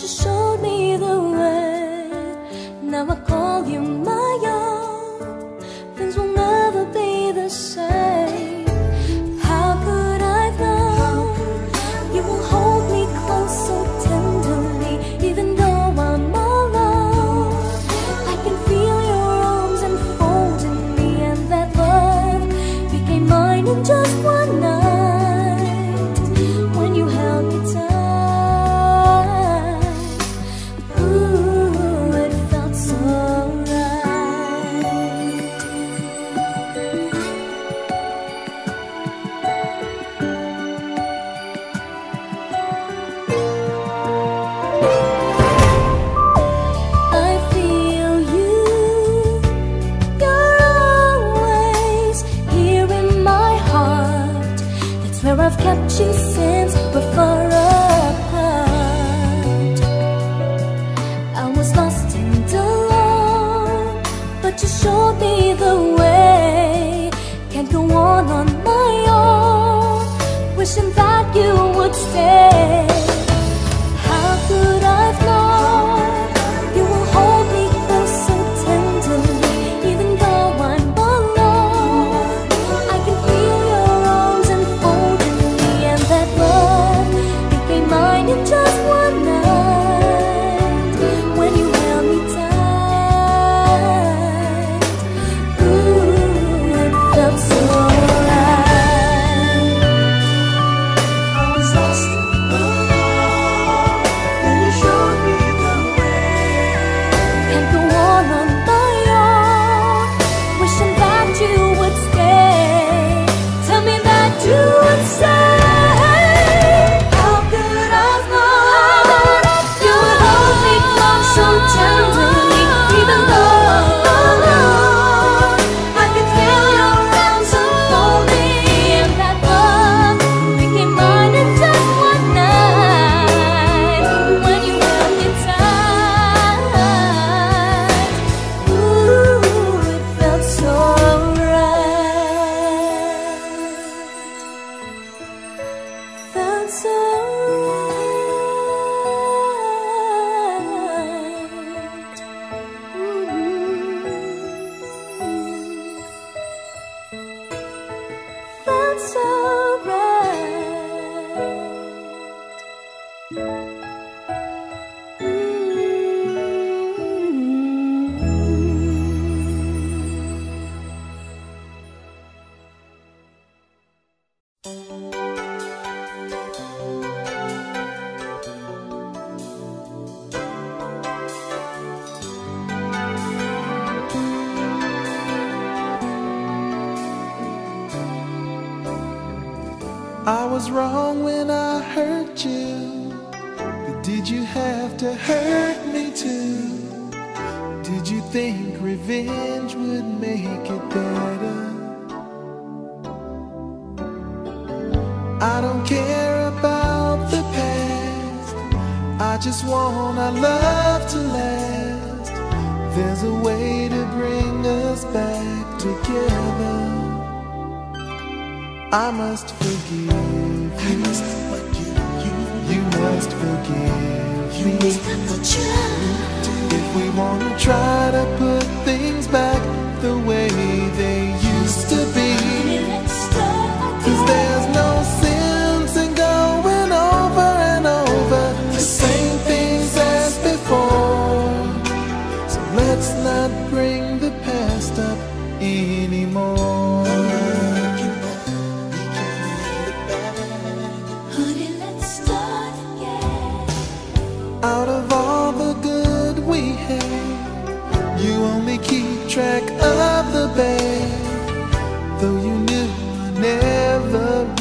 but you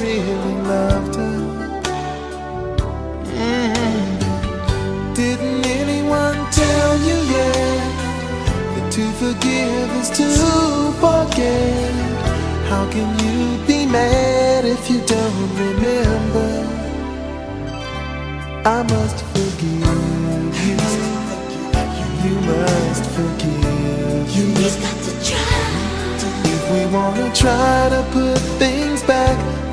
feeling laughter. Mm. Didn't anyone tell you yet that to forgive is to forget? How can you be mad if you don't remember? I must forgive you. You must forgive you. You just got to try. If we wanna try to put things back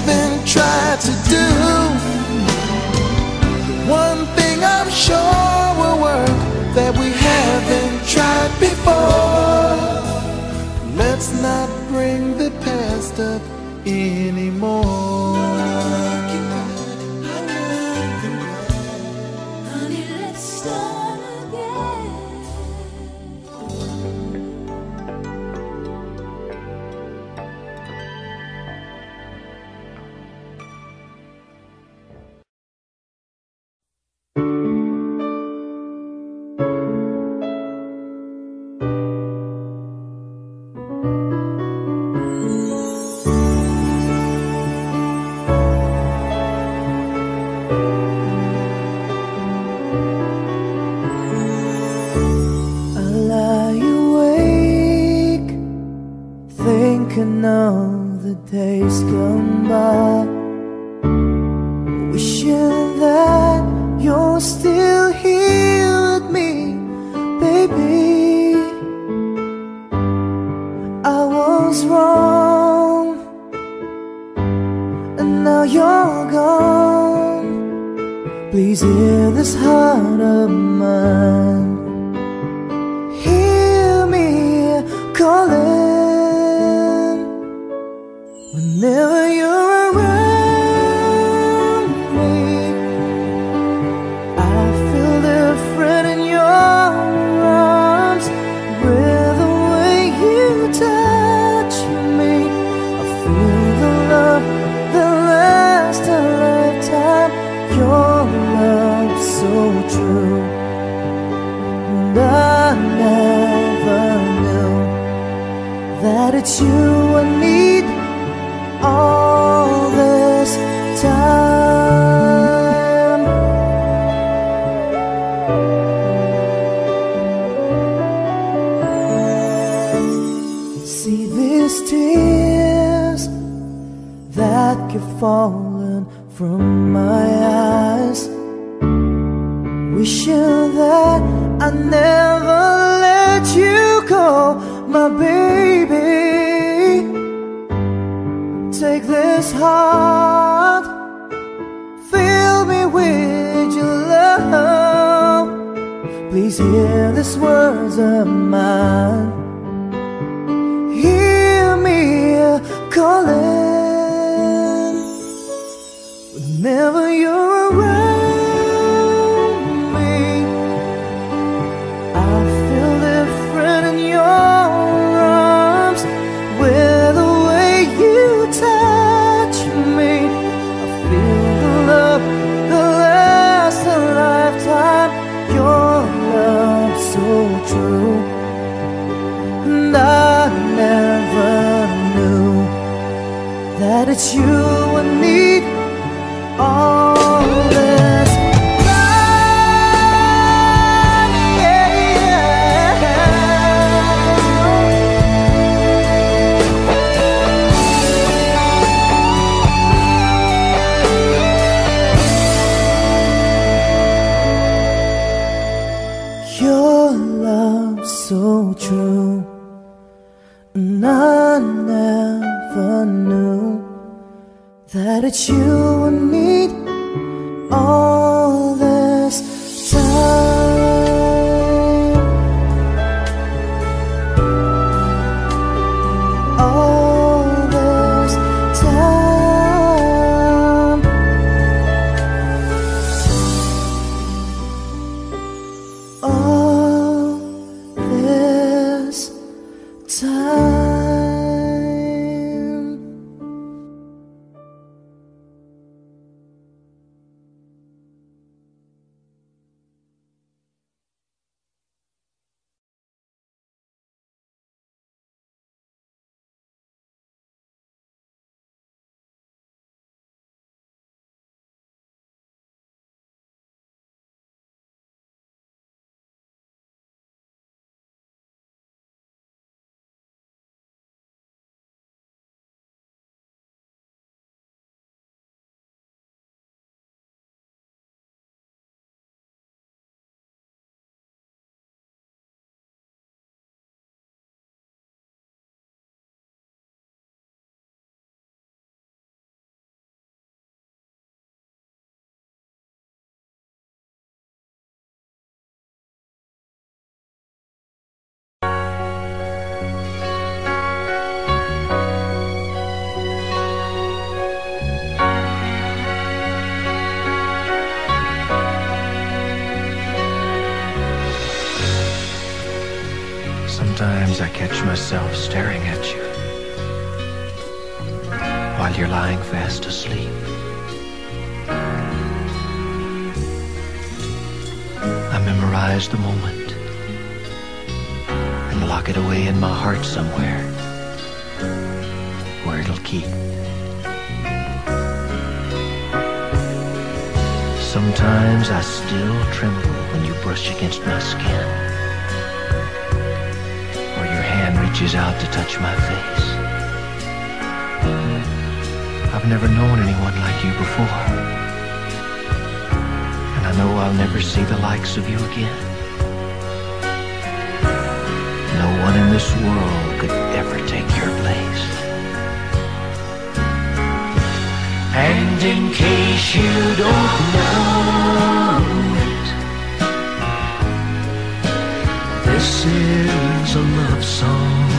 haven't tried to do. One thing I'm sure will work that we haven't tried before. Let's not bring the past up anymore. know the days gone by. Wishing that you're still here with me, baby. I was wrong And now you're gone. Please hear this heart of mine it's you I catch myself staring at you while you're lying fast asleep. I memorize the moment and lock it away in my heart somewhere where it'll keep. Sometimes I still tremble when you brush against my skin reaches out to touch my face. I've never known anyone like you before. And I know I'll never see the likes of you again. No one in this world could ever take your place. And in case you don't know, This is a love song.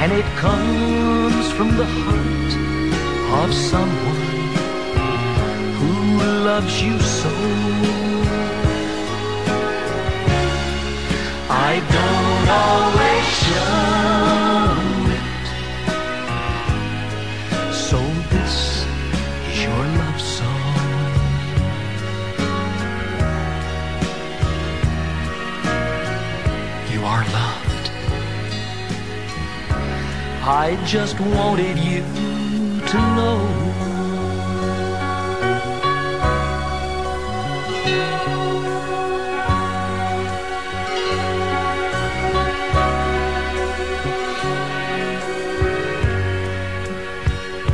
And it comes from the heart of someone who loves you so. I don't always. I just wanted you to know.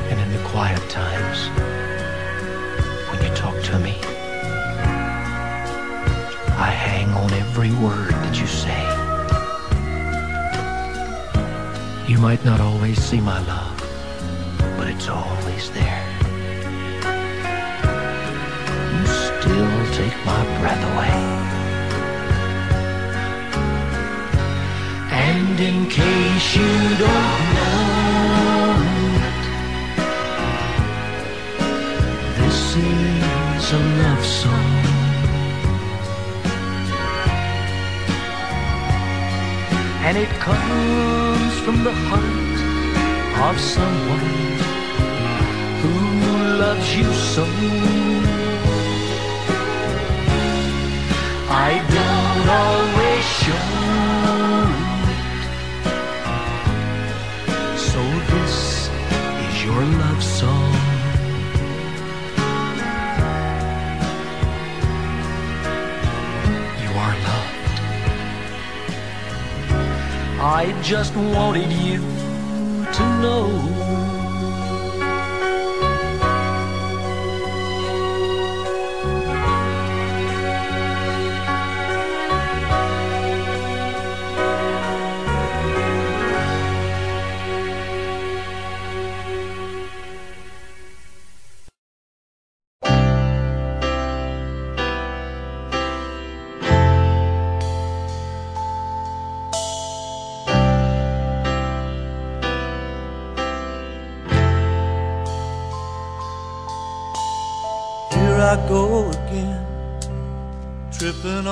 And in the quiet times, when you talk to me, I hang on every word You might not always see my love, but it's always there. You still take my breath away. And in case you don't know this is a love song. and it comes from the heart of someone who loves you so. I don't always I just wanted you to know.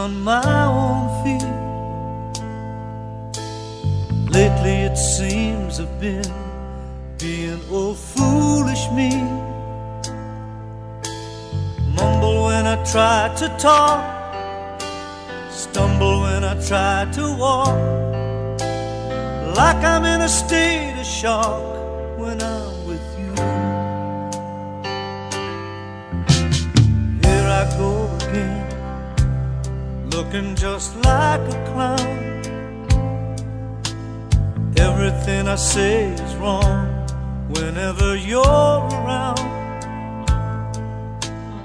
On my own feet. Lately it seems I've been being oh foolish me. Mumble when I try to talk, stumble when I try to walk. Like I'm in a state of shock looking just like a clown. Everything I say is wrong whenever you're around.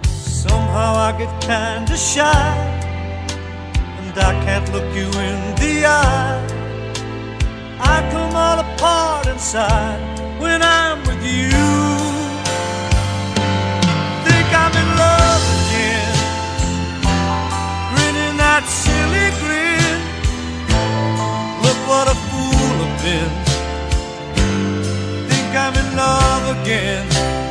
Somehow I get kinda shy, and I can't look you in the eye. I come all apart inside when I'm with you. Think I'm in love what a fool I've been. Think I'm in love again.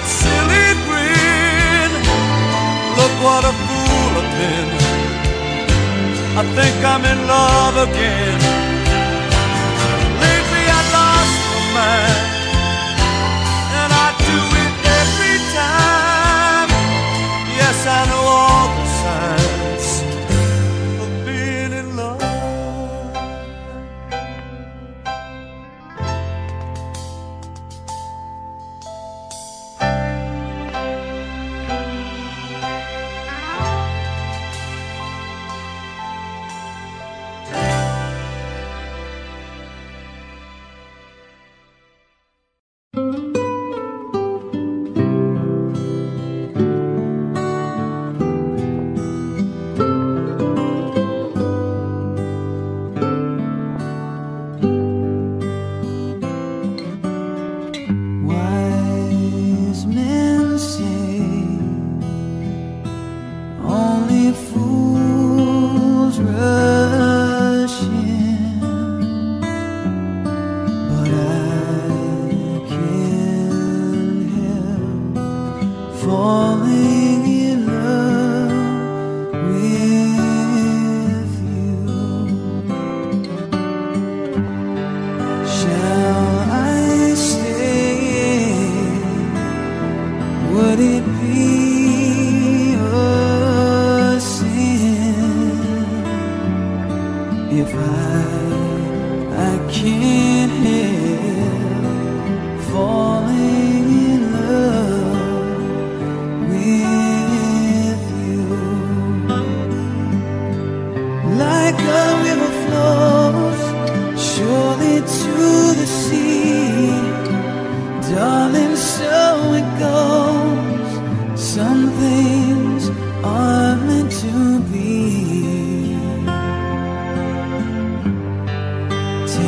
that silly grin. Look what a fool I've been. I think I'm in love again.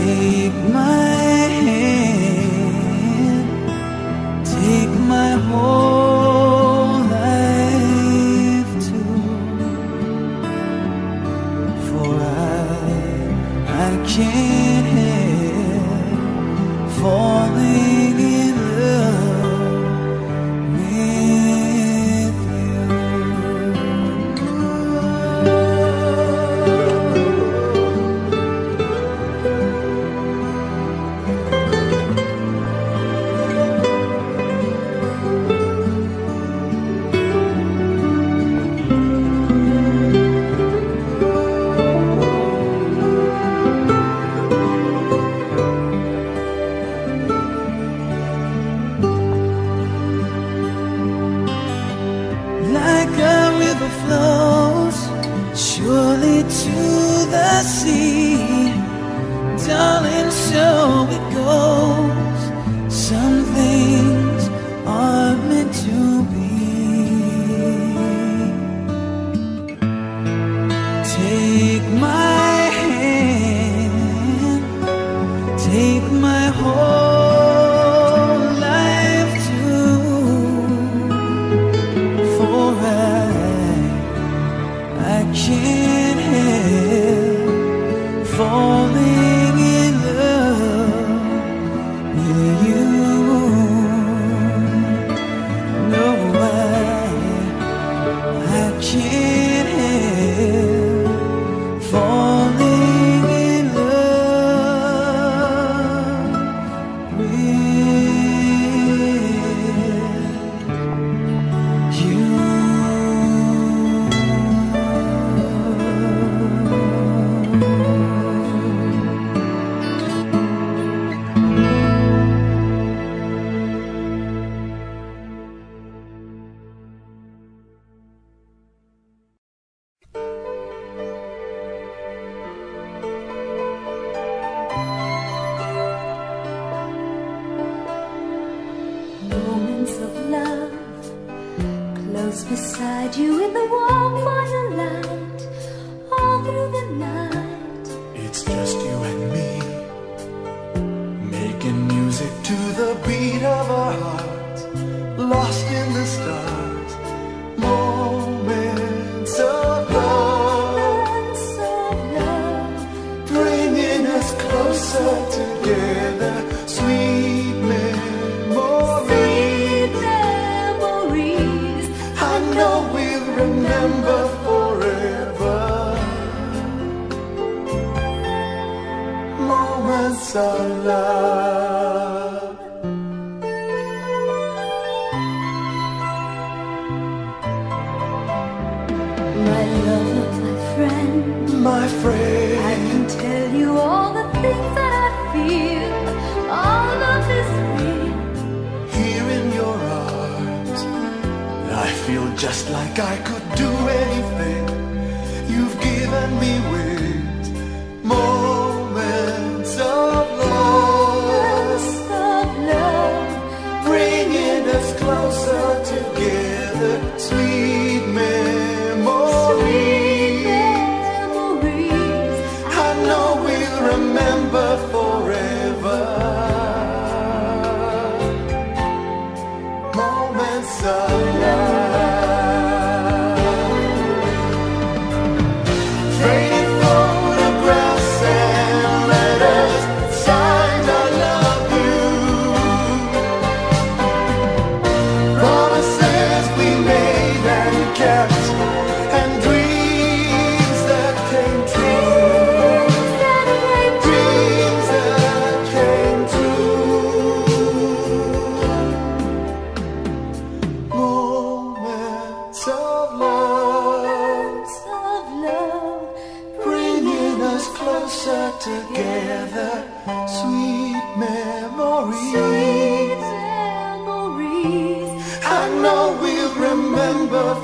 Take my hand, take my whole beside you in the water. Together. Sweet memories. memories. I know we'll remember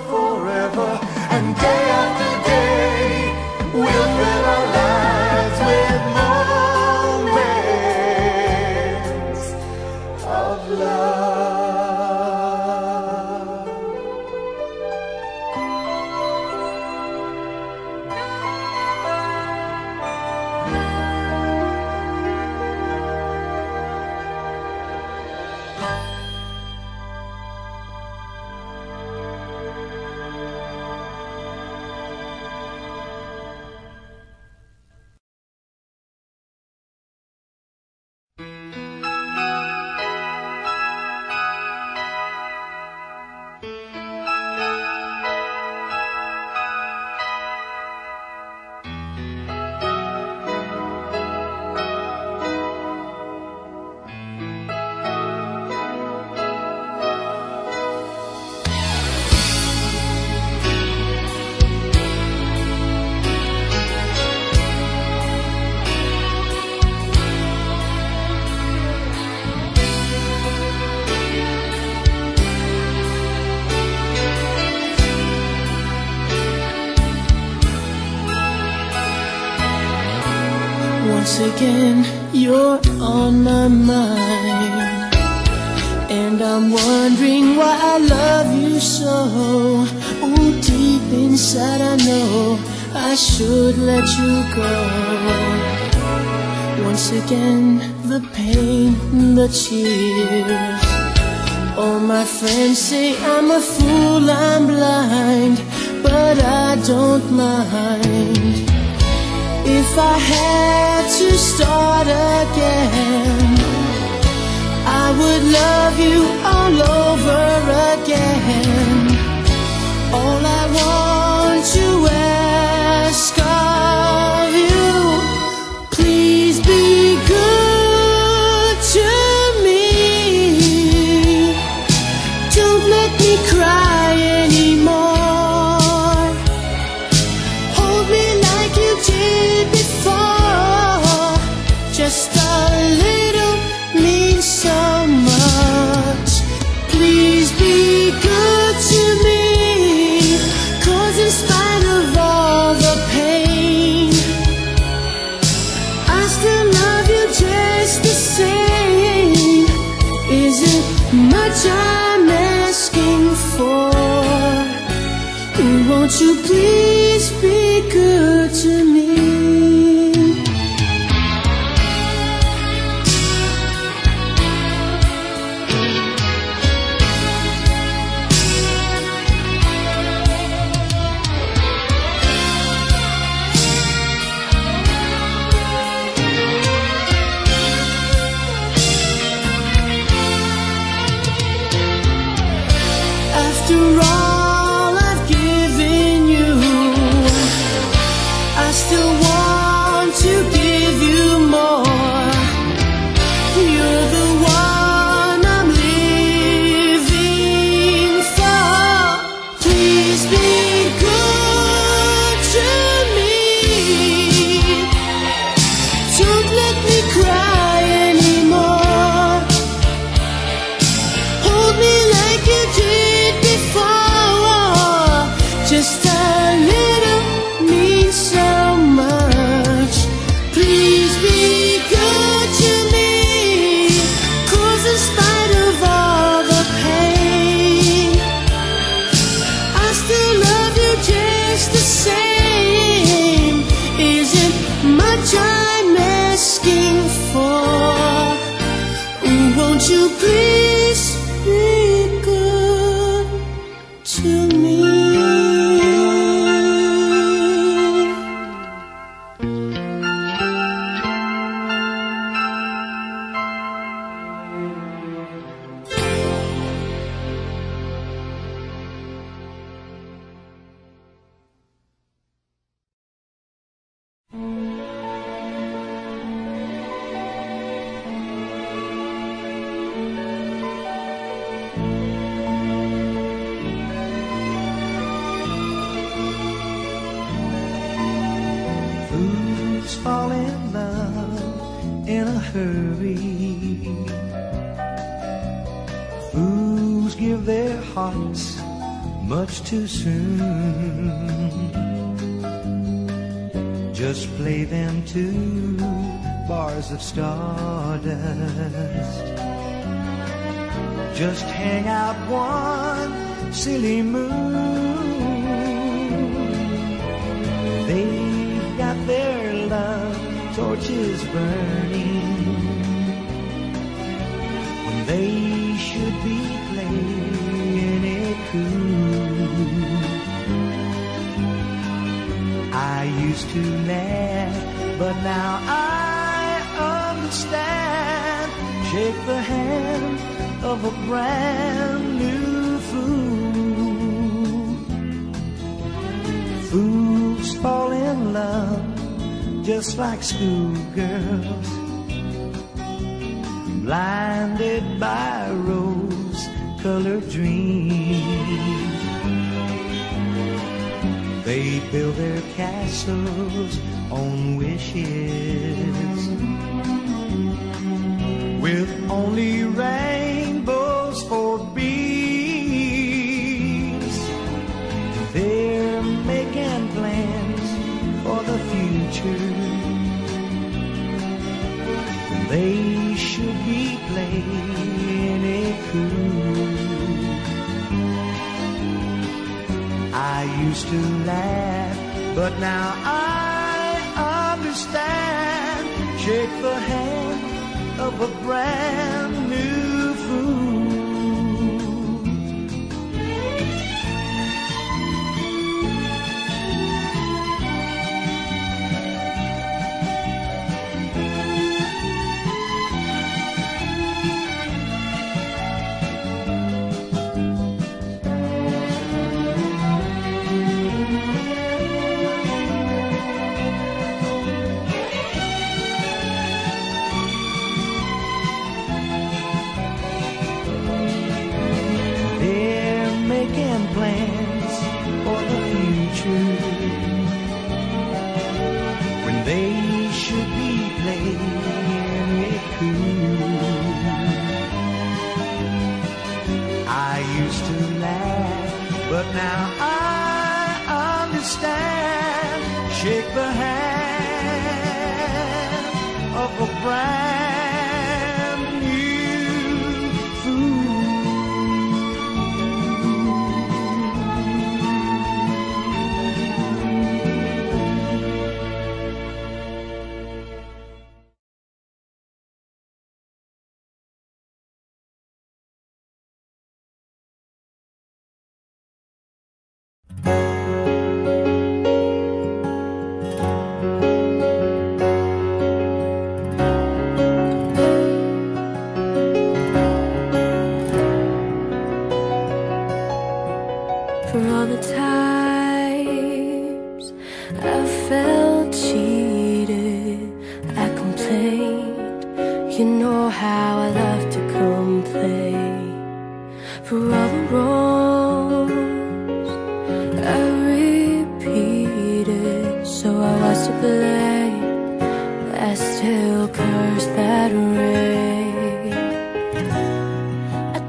schoolgirls blinded by rose colored dreams. They build their castles on wishes. I used to laugh, but now I understand. Shake the hand of a brand new fool. but now I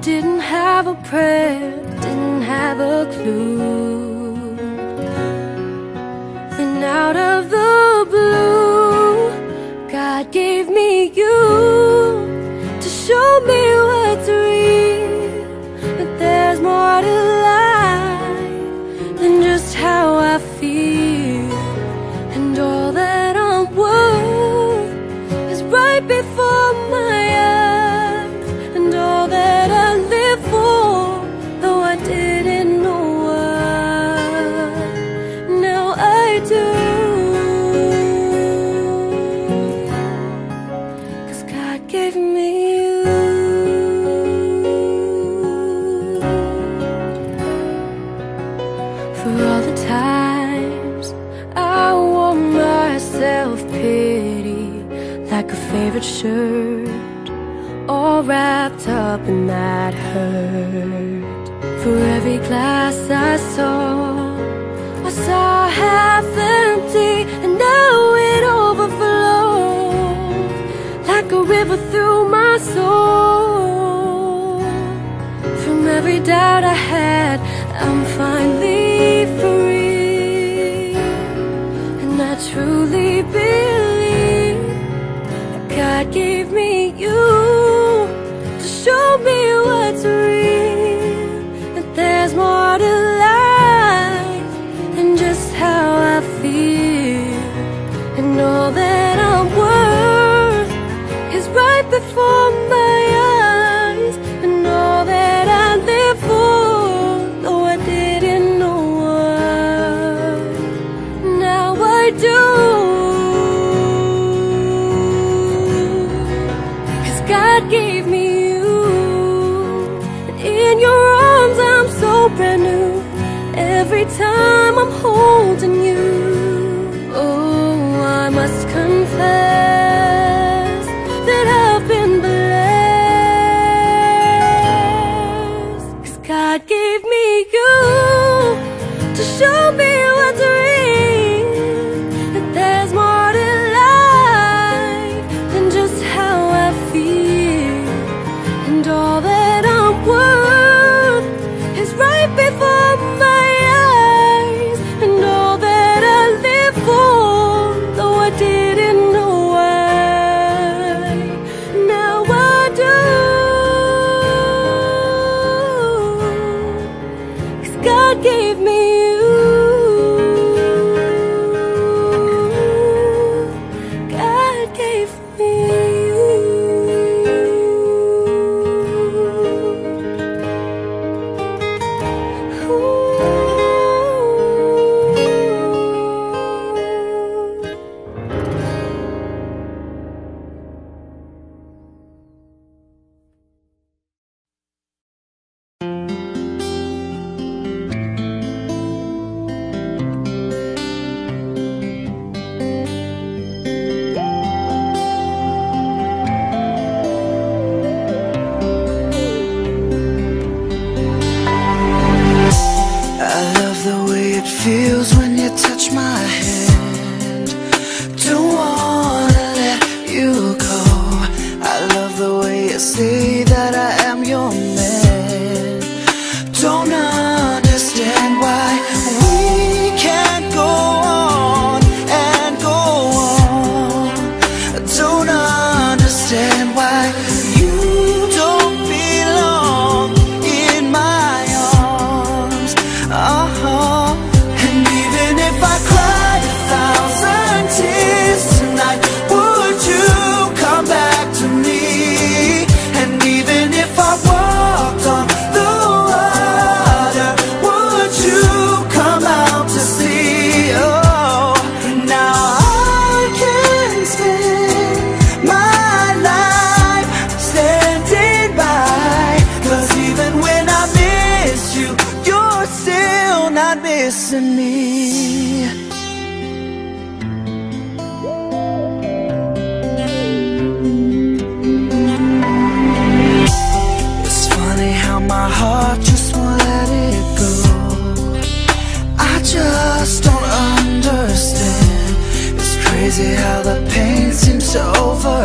didn't have a prayer, didn't have a clue. And out of pain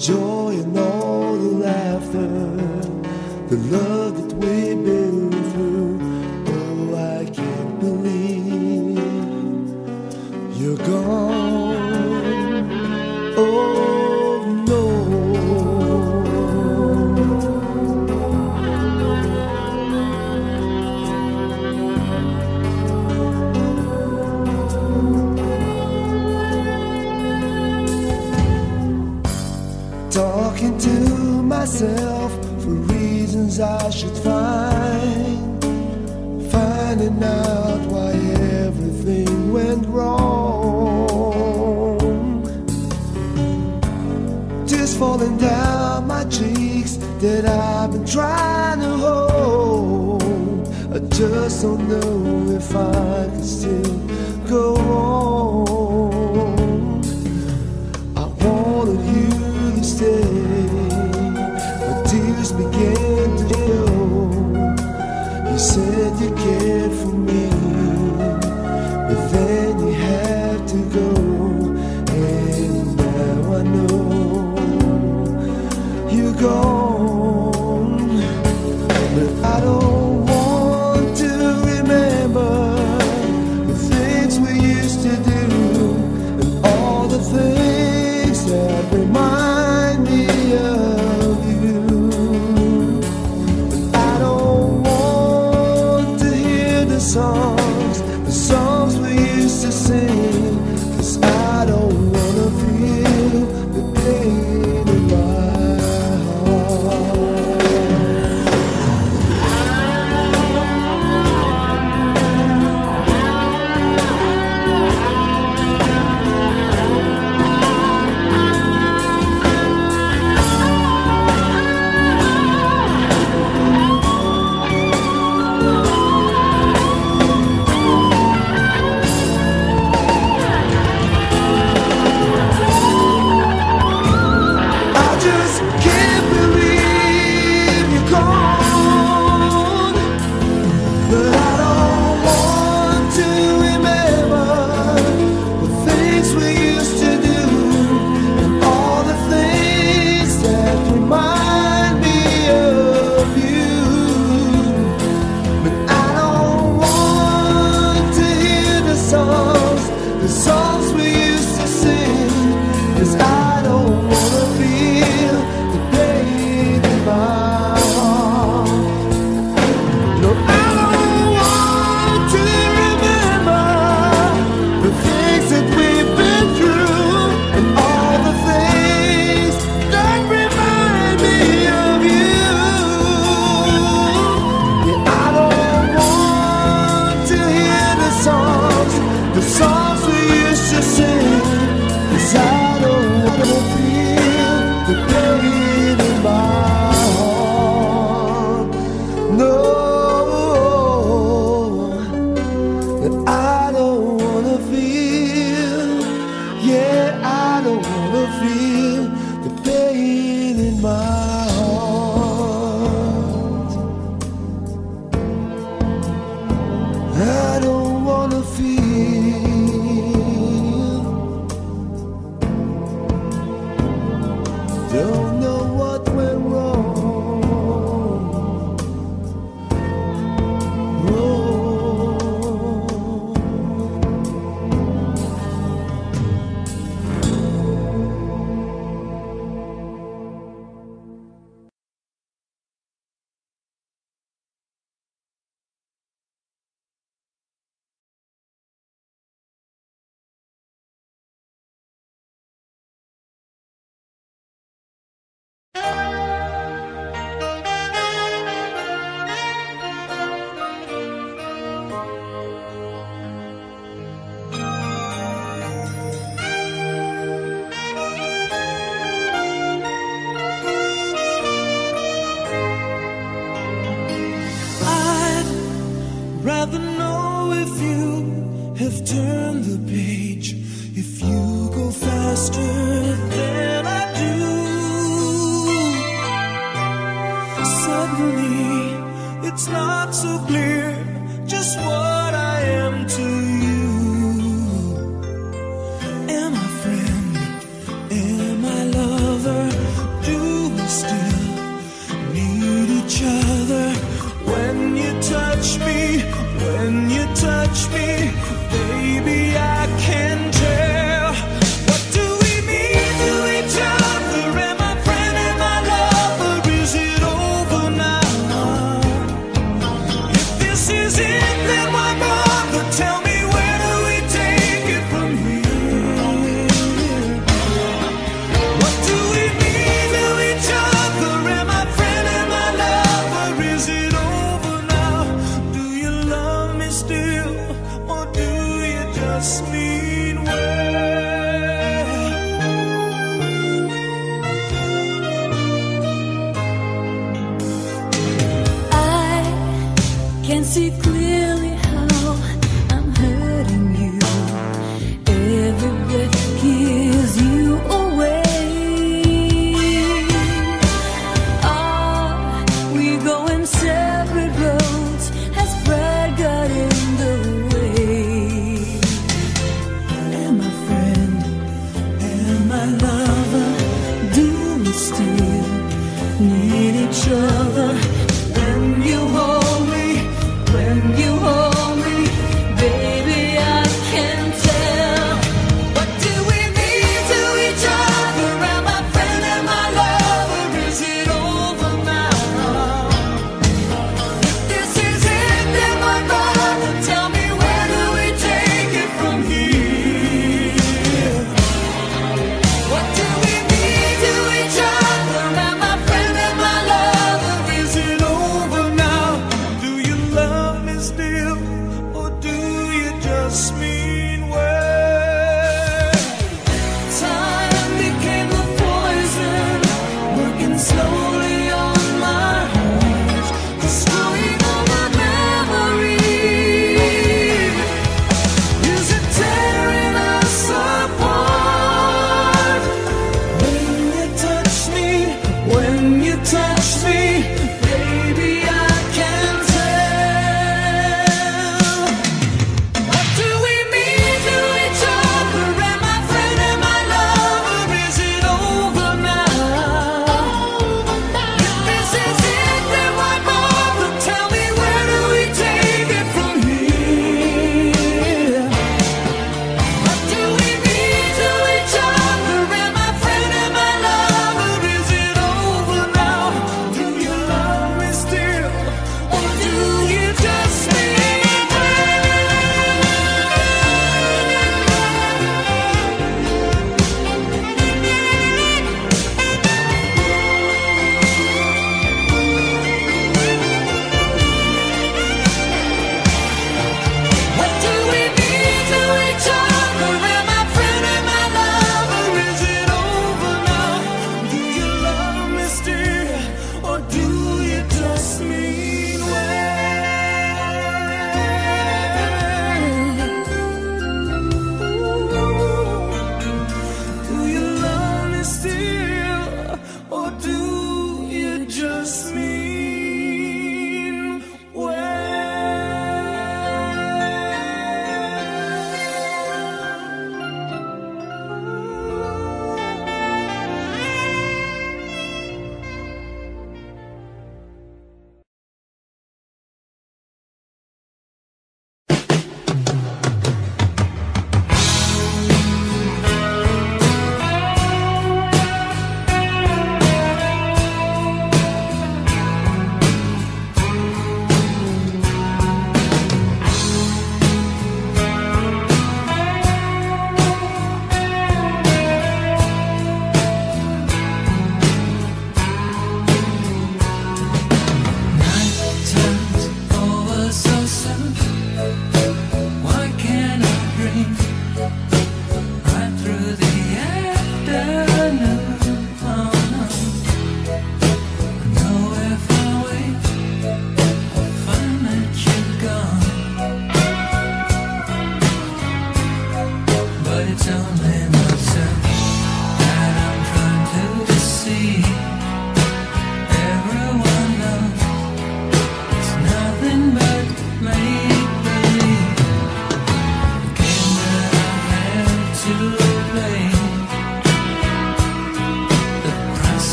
joy and all the laughter, the love